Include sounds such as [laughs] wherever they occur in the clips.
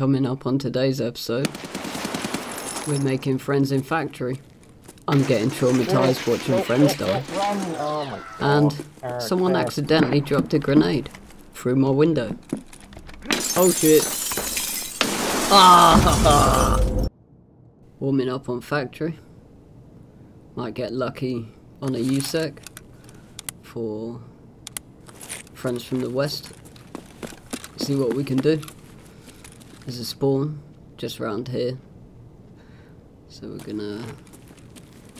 Coming up on today's episode, we're making friends in factory. I'm getting traumatized watching friends die. And someone accidentally dropped a grenade through my window. Oh shit. Ah! Warming up on factory. Might get lucky on a USEC for friends from the west. See what we can do. There's a spawn just round here. So we're gonna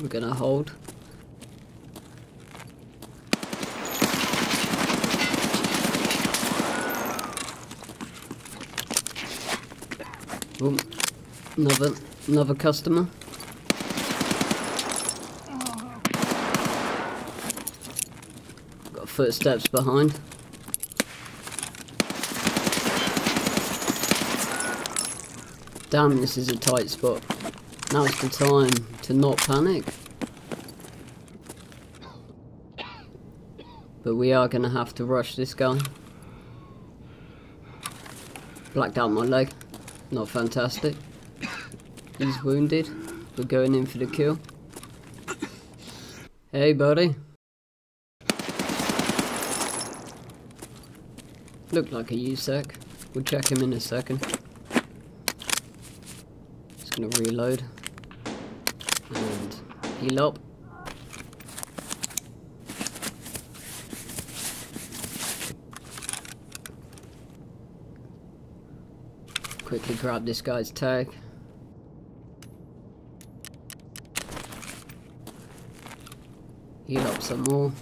we're gonna hold. Boom. Another another customer. Got footsteps behind. Damn, this is a tight spot. Now's the time to not panic. But we are gonna have to rush this guy. Blacked out my leg. Not fantastic. He's wounded. We're going in for the kill. Hey, buddy. Looked like a USEC. We'll check him in a second. Gonna reload. And heal up. Quickly grab this guy's tag. Heal up some more.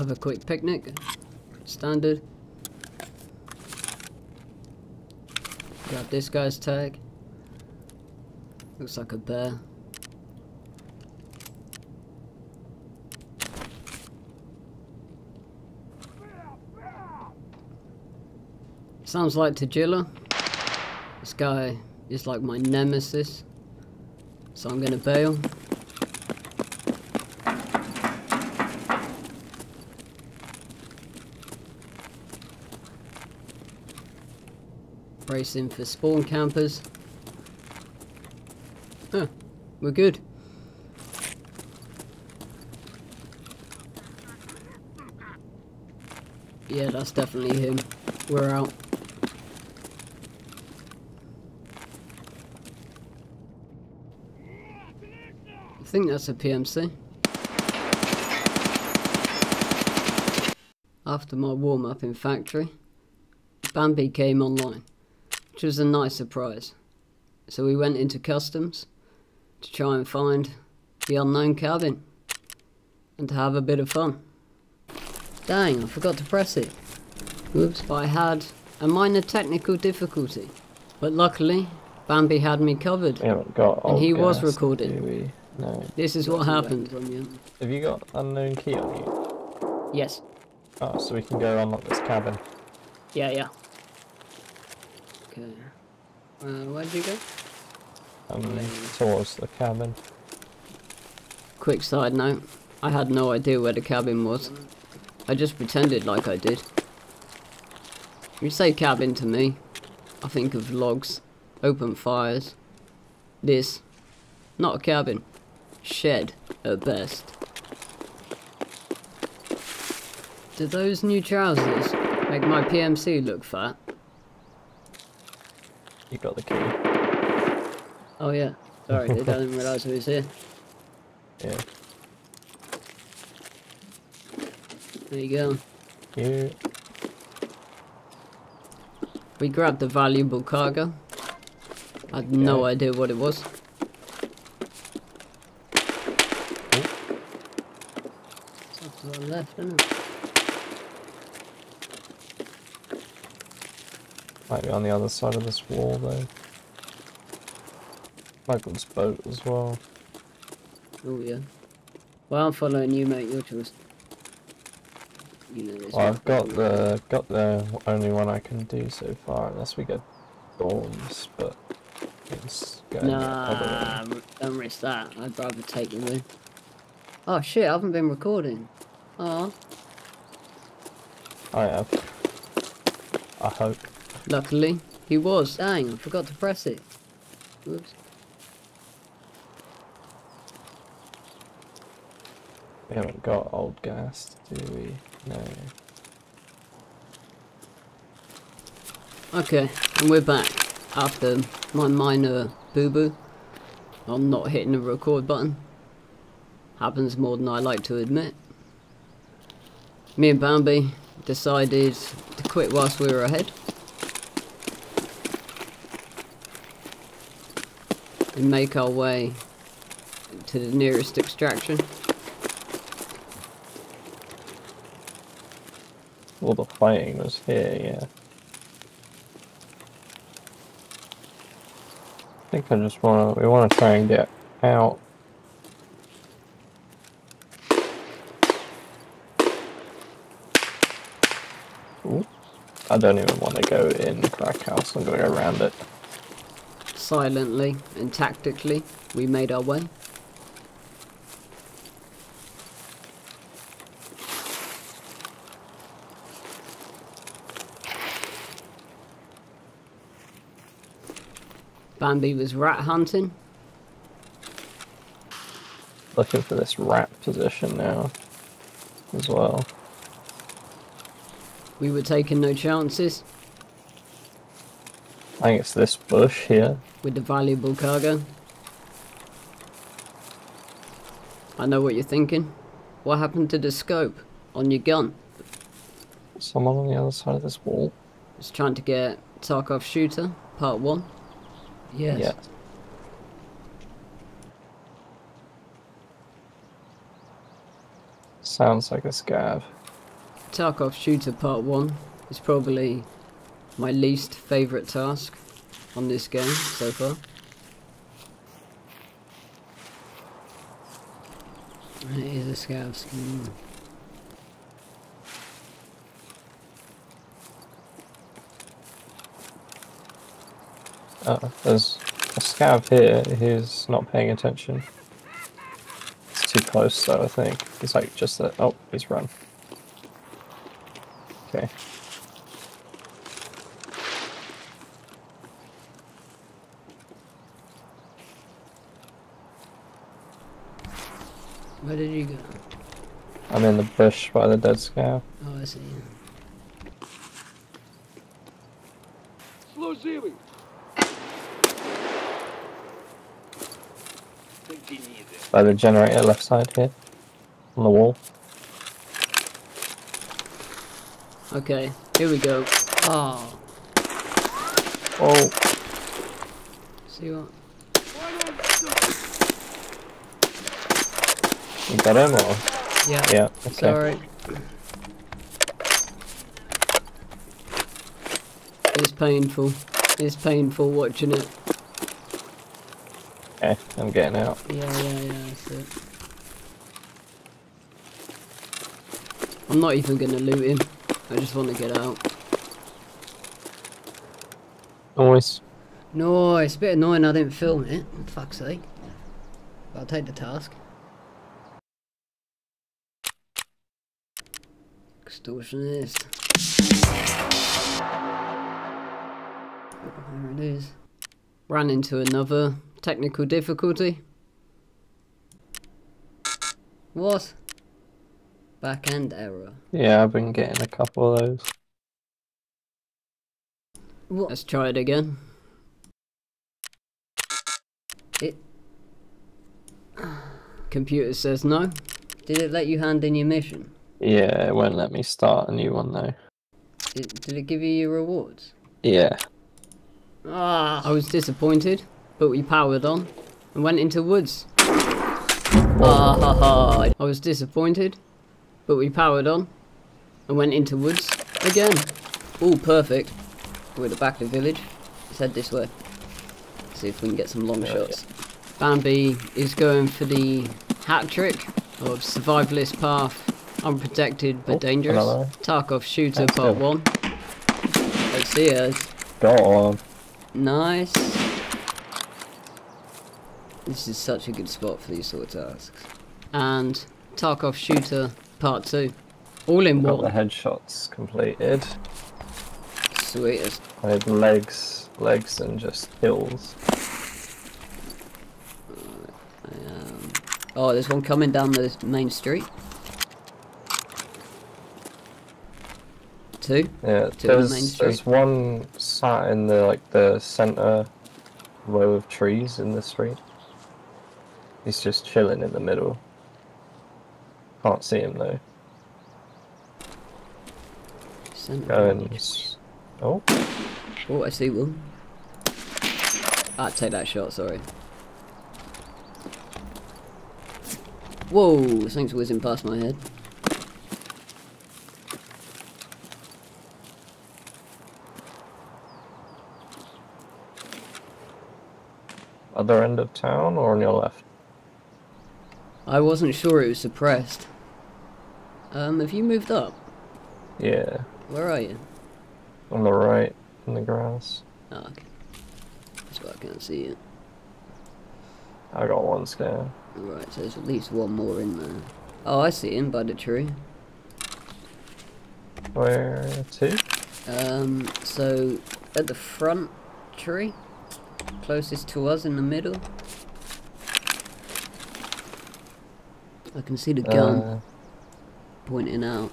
Have a quick picnic. Standard. Grab this guy's tag. Looks like a bear. Sounds like Tagilla. This guy is like my nemesis. So I'm gonna bail. Bracing for spawn campers. Huh, we're good. Yeah, that's definitely him. We're out. I think that's a PMC. After my warm up in factory, Bambi came online, which was a nice surprise. So we went into customs to try and find the unknown cabin and to have a bit of fun. Dang, I forgot to press it. Whoops, but I had a minor technical difficulty. But luckily, Bambi had me covered. And he was recording. No. This is what happened. Have you got unknown key on you? Yes. Oh, so we can go unlock this cabin. Yeah, yeah. Okay. Uh, where'd you go? Um, towards the cabin. Quick side note. I had no idea where the cabin was. I just pretended like I did. You say cabin to me. I think of logs, open fires. This. Not a cabin. Shed, at best. Do those new trousers make my PMC look fat? You got the key. Oh yeah. Sorry, they didn't realise I was here. [laughs] Yeah. There you go. You. We grabbed the valuable cargo. I had no Yeah. idea what it was. Oh. It's to our left, isn't it? Might be on the other side of this wall though. Michael's boat as well. Oh yeah. Well, I'm following you, mate. Your choice. You know. Well, I've got the got the only one I can do so far, unless we get bombs, but it's go and get other Nah, don't risk that. I'd rather take the win. Oh shit, I haven't been recording. Oh, I have. I hope. Luckily he was. Dang, I forgot to press it. Oops. We haven't got old gas, do we? No. Okay, and we're back after um, my minor boo-boo on not hitting the record button. Happens more than I like to admit. Me and Bambi decided to quit whilst we were ahead. Make our way to the nearest extraction. All the fighting was here, yeah. I think I just wanna we wanna try and get out. Ooh. I don't even want to go in crack house, I'm gonna go around it. Silently and tactically, we made our way. Bambi was rat hunting. Looking for this rat position now as well. We were taking no chances I think it's this bush here. with the valuable cargo. I know what you're thinking. What happened to the scope on your gun? Someone on the other side of this wall. Was trying to get Tarkov Shooter, part one. Yes. Yeah. Sounds like a scav. Tarkov Shooter Part 1 is probably my least favourite task on this game so far. It is a scav skin. Oh, there's a scav here who's not paying attention. It's too close though, I think. He's like just that. Oh, he's run. Okay. Where did you go? I'm in the bush by the dead scav. Oh, I see. Служивый! By the generator left side here. On the wall. Okay, here we go. Oh. Oh. See what? You got him or? Yeah, Yeah, it's okay. alright. It's painful. It's painful watching it. Okay, I'm getting out. Yeah, yeah, yeah, that's it. I'm not even gonna loot him. I just want to get out. Nice. No, it's a bit annoying I didn't film it. For fuck's sake. But I'll take the task. Extortionist. There it is. Ran into another technical difficulty. What? Back end error. Yeah, I've been getting a couple of those. What? Let's try it again. It. [sighs] Computer says no. Did it let you hand in your mission? Yeah, it won't let me start a new one though. Did, did it give you your rewards? Yeah. Ah, I was disappointed, but we powered on and went into woods. Ah, ha, ha. I was disappointed, but we powered on and went into woods again. All perfect. We're at the back of the village. Let's head this way. See if we can get some long Yeah, shots. Bambi is going for the hat trick of survivalist path, unprotected but Oh, dangerous. another. Tarkov shooter Let's part go. one. Let's see us. Go on. Nice. This is such a good spot for these sort of tasks. And Tarkov Shooter Part 2. All in Got the headshots completed. Sweetest. I had legs, legs, and just kills. Um, oh, there's one coming down the main street. Two. Yeah, main there's street. there's one sat in the like the center row of trees in the street. He's just chilling in the middle. Can't see him though. Centre. Going. s- Oh, Oh, I see one. I'd take that shot, sorry. Whoa, something's whizzing past my head. Other end of town or on your left? I wasn't sure it was suppressed. Um, have you moved up? Yeah, Where are you? on the right, in the grass. Oh, okay. That's why I can't see it. I got one scare. Right, so there's at least one more in there. Oh, I see him by the tree. Where to? Um, so at the front tree, closest to us in the middle. I can see the gun Uh, pointing out.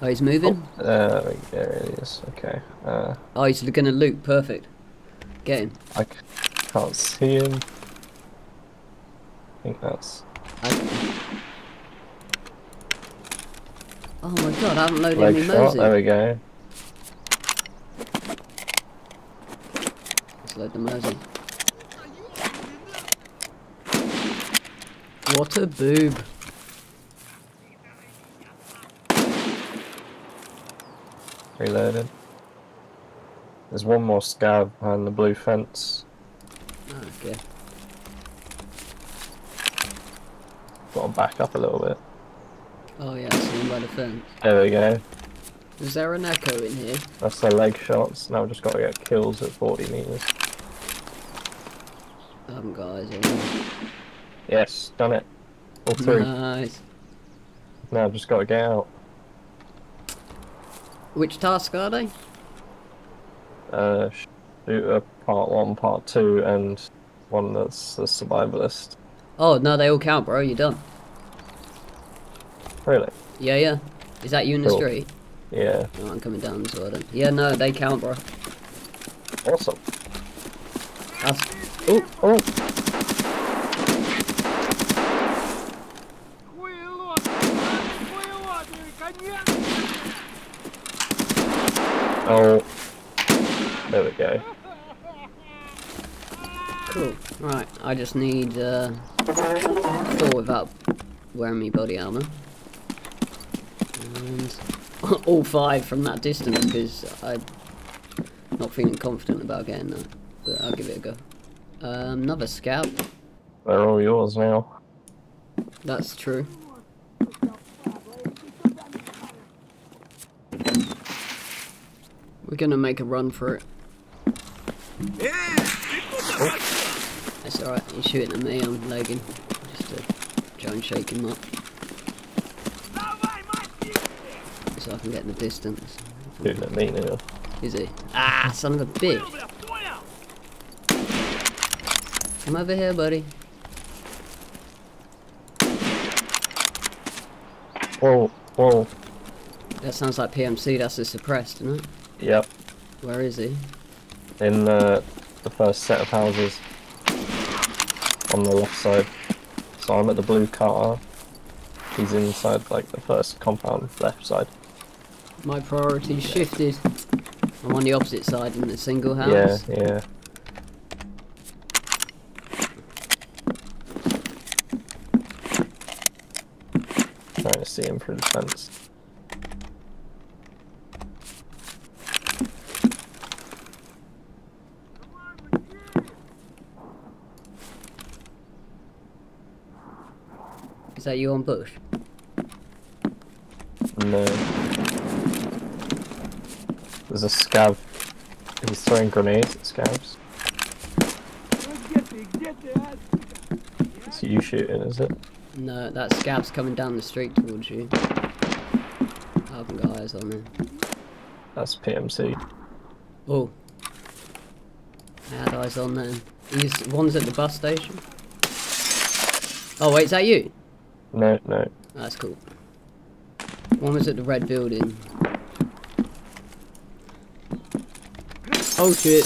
Oh, he's moving? uh, there it is. Okay. Uh, Oh, he's gonna loot. Perfect. Get him. I c- can't see him. I think that's I... Oh my god, I haven't loaded leg any shot. There we go. Load the Mosin. What a boob. Reloaded. There's one more scav behind the blue fence. Oh, okay. Got to back up a little bit. Oh yeah, I see him by the fence. There we go. Is there an echo in here? That's the leg shots. Now we've just got to get kills at 40 meters. I haven't got eyes on him. Yes, done it. All three. Nice. Now I've just got to get out. Which task are they? Uh, shooter part one, part two, and one that's the survivalist. Oh, no, they all count, bro. You're done. Really? Yeah, yeah. Is that you in the Cool. street? Yeah. Oh, I'm coming down as well then. Yeah, no, they count, bro. Awesome. That's... Oh, oh. Oh. There we go. Cool. Right, I just need uh, four without wearing me body armor. And [laughs] all five from that distance because I'm not feeling confident about getting that. But I'll give it a go. Um, another scout. They're all yours now. That's true. We're gonna make a run for it. Yeah. That's alright, he's shooting at me, I'm lagging. Just to try and shake him up. So I can get in the distance. Shooting at me now. Is he? Ah, son of a bitch! Come over here, buddy. Whoa, whoa. That sounds like PMC, that's a suppressed, isn't it? Yep. Where is he? In uh, the first set of houses. On the left side. So I'm at the blue car. He's inside, like, the first compound, left side. My priority shifted. I'm on the opposite side in the single house. Yeah, yeah. trying to see him. Is that you on bush? No. There's a scav. He's throwing grenades at scavs. It's you shooting, is it? No, that scav's coming down the street towards you. I haven't got eyes on him. That's PMC. Oh. I had eyes on them. He's one's at the bus station. Oh wait, is that you? No, no. That's cool. One was at the red building. Oh shit.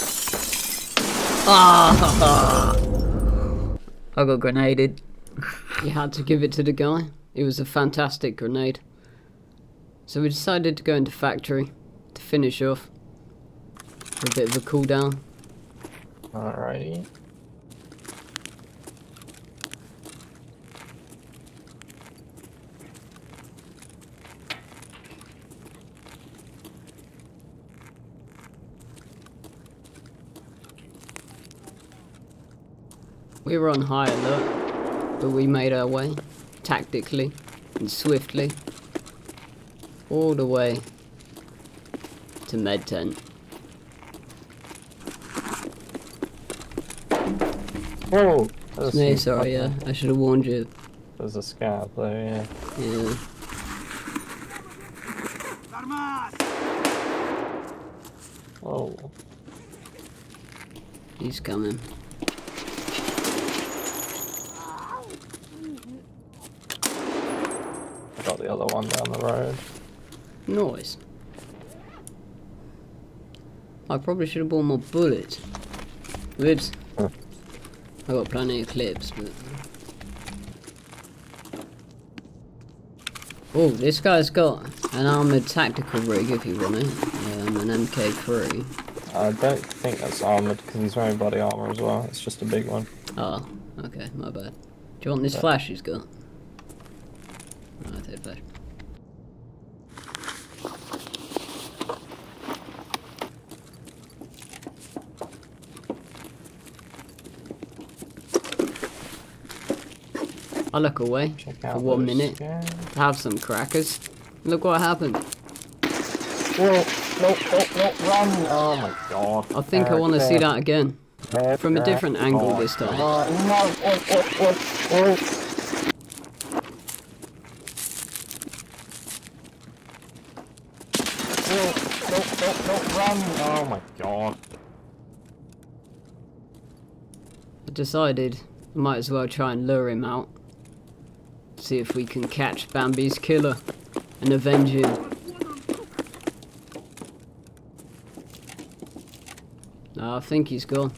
Ah! [laughs] I got grenaded. You had to give it to the guy. It was a fantastic grenade. So we decided to go into factory to finish off. A bit of a cool down. Alrighty. We were on high alert, but we made our way, tactically and swiftly, all the way to med tent. Oh, There's Me, sorry, yeah, I should have warned you. There's a scav there, yeah. Yeah. Oh. He's coming. I got the other one down the road. Noise. I probably should have bought more bullets. Whoops. Huh. I got plenty of clips, but. Oh, this guy's got an armored tactical rig if you want it. Um, an MK3. I don't think that's armoured because he's wearing body armour as well. It's just a big one. Oh, okay, my bad. Do you want this Yeah. flash he's got? Right, take flash. I look away for one minute have some crackers. Look what happened. Whoa! No, no, no, run! Oh my god. I think I want to see that again. from a different angle this time. Oh, no! Oh, oh, oh, oh. Oh my god. I decided I might as well try and lure him out. See if we can catch Bambi's killer and avenge him. I think he's gone.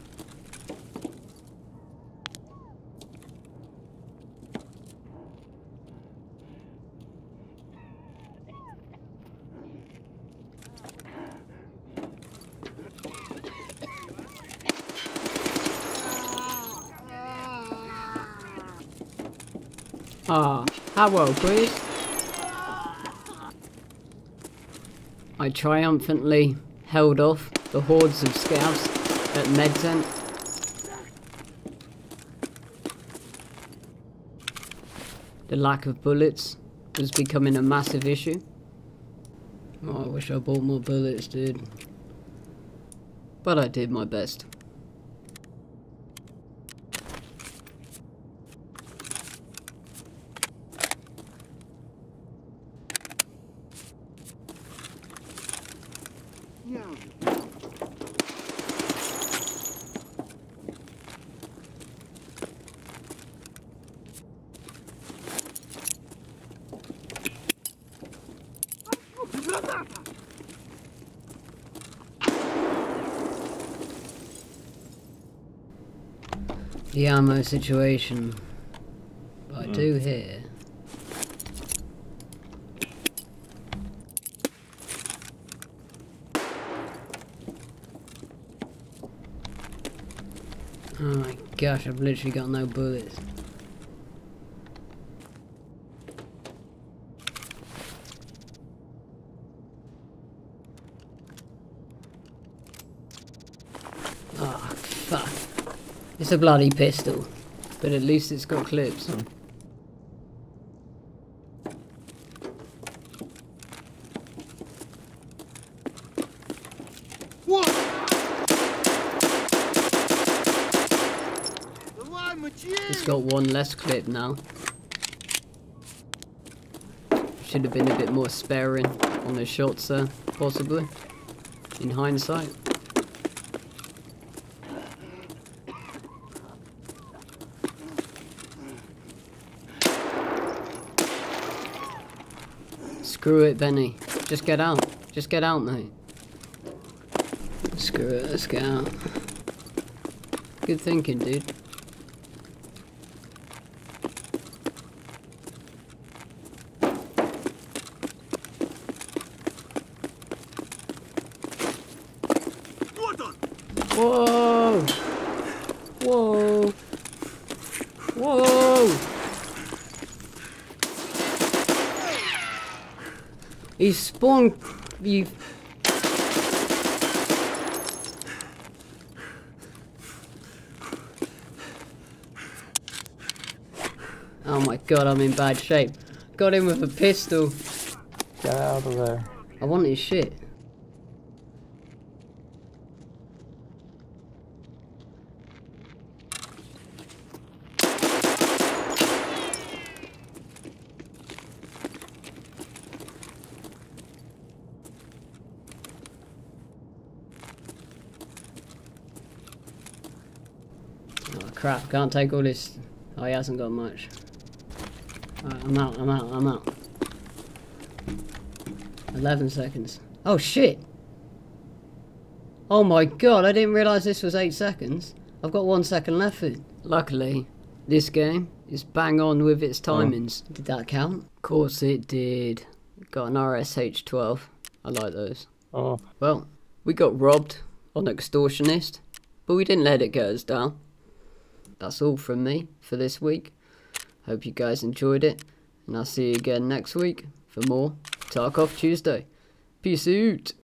Ah, how well, please. I triumphantly held off the hordes of scouts at Medtent. The lack of bullets was becoming a massive issue. Oh, I wish I bought more bullets, dude. But I did my best. The ammo situation. I do mm. hear. Oh my gosh, I've literally got no bullets. Oh, fuck. It's a bloody pistol. But at least it's got clips on. It's got one less clip now. Should have been a bit more sparing on the shots there, possibly, in hindsight. Screw it, Benny. Just get out. Just get out, mate. Screw it, let's get out. Good thinking, dude. He spawned you. Oh my god, I'm in bad shape. Got him with a pistol. Get out of there. I want his shit. Oh crap, can't take all this. Oh, he hasn't got much. Alright, I'm out, I'm out, I'm out. 11 seconds. Oh shit! Oh my god, I didn't realise this was 8 seconds. I've got 1 second left. in. Luckily, this game is bang on with its oh. timings. Did that count? Of course it did. Got an RSH 12. I like those. Oh, Well, we got robbed on extortionist, but we didn't let it get us down. That's all from me for this week. Hope you guys enjoyed it, and I'll see you again next week for more Tarkov Tuesday. Peace out.